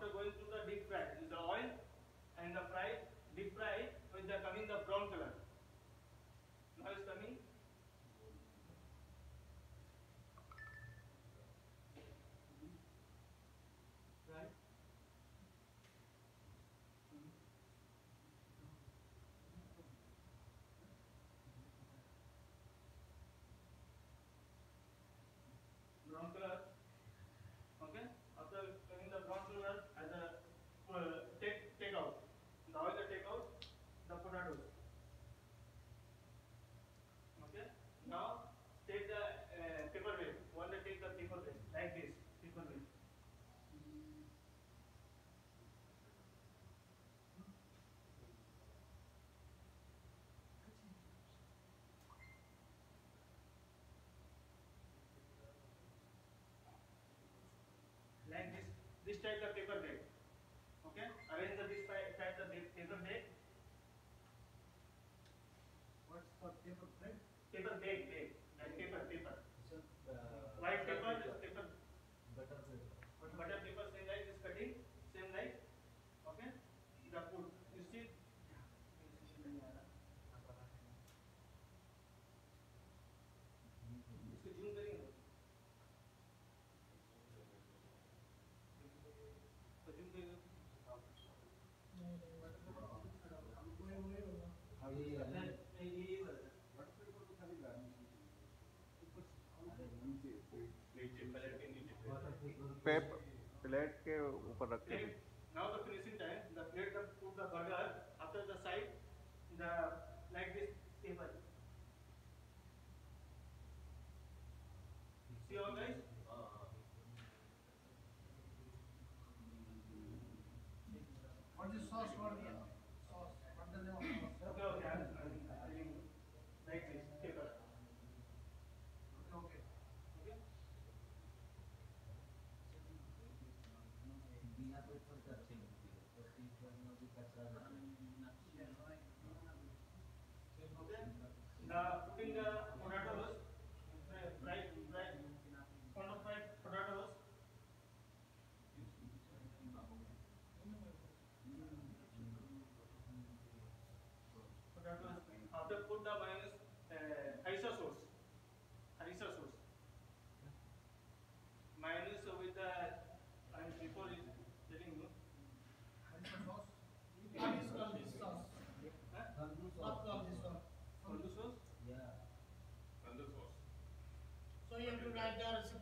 after going to the deep fry the oil and the fry now take the uh, paper weight one day take the paper weight like this paper weight like this this type the paper bag okay arrange the this type type the paper bag What's the paper plate? Paper bag bag like paper paper Sir, uh, white paper this paper Butter paper. but butter paper same like this cutting same like okay the food you see इसको zoom करेंगे तो zoom करेंगे हाँ, ये है ना? नहीं ये ये वाला है। नीचे प्लेट के नीचे Butter paper. पेप प्लेट के ऊपर रख के Plate. Now the finishing time, the plate the put the burger after the side, the like this table. See all guys? What is sauce for the The putting the potatoes. Potatoes. After put the mayonnaise, So you have to